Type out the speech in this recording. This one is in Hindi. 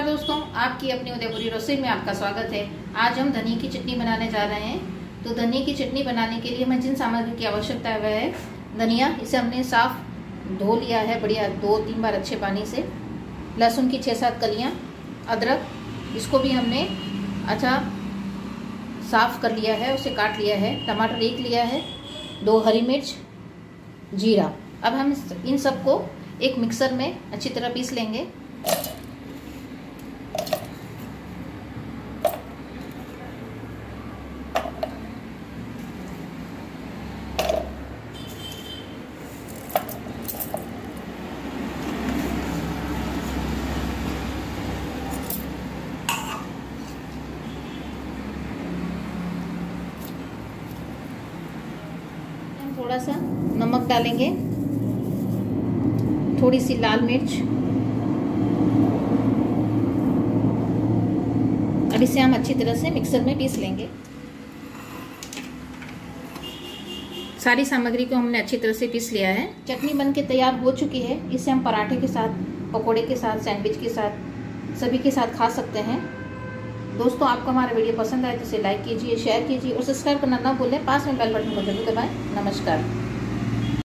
नमस्कार दोस्तों, आपकी अपनी उदयपुरी रसोई में आपका स्वागत है। आज हम धनिया की चटनी बनाने जा रहे हैं। तो धनिया की चटनी बनाने के लिए हमें जिन सामग्री की आवश्यकता है, वह है धनिया। इसे हमने साफ़ धो लिया है बढ़िया दो तीन बार अच्छे पानी से। लहसुन की छः सात कलियाँ, अदरक, इसको भी हमने अच्छा साफ़ कर लिया है, उसे काट लिया है। टमाटर एक लिया है, दो हरी मिर्च, जीरा। अब हम इन सबको एक मिक्सर में अच्छी तरह पीस लेंगे। थोड़ा सा नमक डालेंगे। थोड़ी सी लाल मिर्च। अब इसे हम अच्छी तरह से मिक्सर में पीस लेंगे। सारी सामग्री को हमने अच्छी तरह से पीस लिया है। चटनी बन के तैयार हो चुकी है। इसे हम पराठे के साथ, पकौड़े के साथ, सैंडविच के साथ, सभी के साथ खा सकते हैं। दोस्तों, आपको हमारा वीडियो पसंद आए तो इसे लाइक कीजिए शेयर कीजिए और सब्सक्राइब करना ना भूलें। पास में बेल बटन को ज़रूर दबाएँ। नमस्कार।